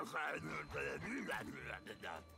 gefallen und für den Übergang gedacht.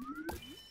Mm-hmm.